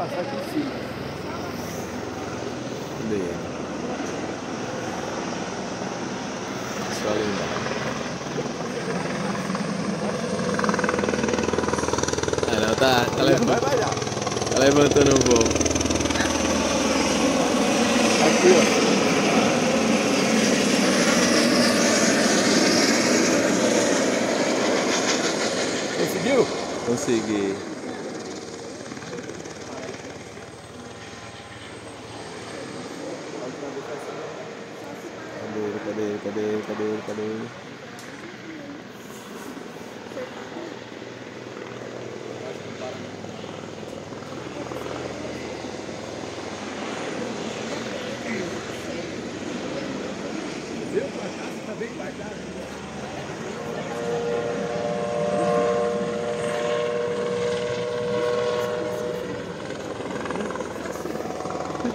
passar aqui em cima. Cadê? Só ali embaixo. Ah não, tá, tá, levantando, tá levantando o voo. Aqui, ó. Conseguiu? Consegui. Cadê ele? Cadê ele? Cadê ele? Cadê ele? Cadê ele? Viu? A casa tá bem guardada.